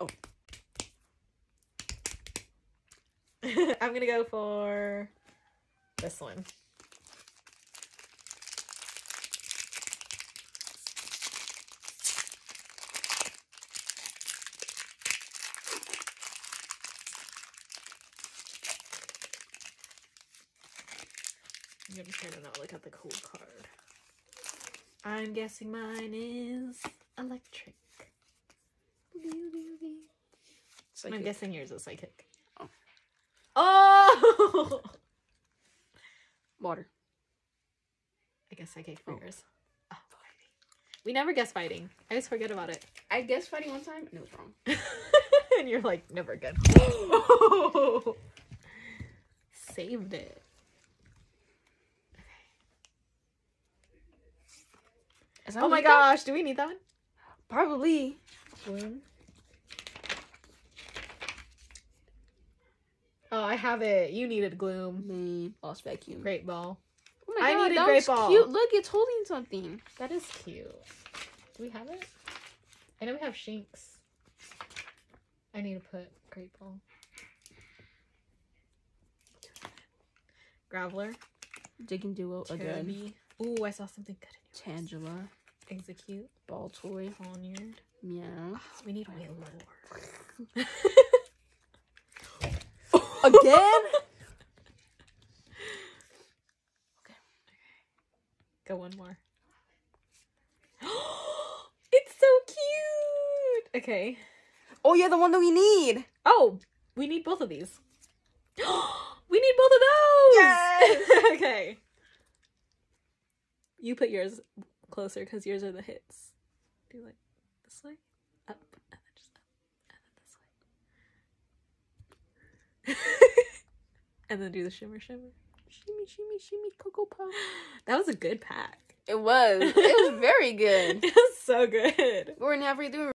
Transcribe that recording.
Oh. I'm gonna go for this one. I'm gonna try to not look at the cool card. I'm guessing mine is electric. I'm guessing yours is psychic. Oh. Oh! Water. I guess psychic for Oh. yours. Oh. We never guess fighting. I always forget about it. I guessed fighting one time and it was wrong. and you're like, never again. Saved it. that Oh my gosh, do we need that one? Probably. Gloom. I have it. You needed gloom. Me. Lost vacuum. Great ball. Oh my I god, needed that great ball. cute. Look, it's holding something. That is cute. Do we have it? I know we have Shinx. I need to put Great Ball. Graveler. Digging duo again. Toby. Ooh, I saw something good in yours. Tangela. Exeggcute. Ball toy. Pawniard. Meow. We need Wailord. Again? Okay. Go one more. it's so cute. Okay. oh yeah, the one that we need. Oh, we need both of these. we need both of those. Yes! okay. You put yours closer because yours are the hits. Do like this way, up, and then just up, and then this way. And then do the shimmer shimmer. Shimmy, shimmy, shimmy, cocoa pop. That was a good pack. It was. It was very good. It was so good. We're halfway through.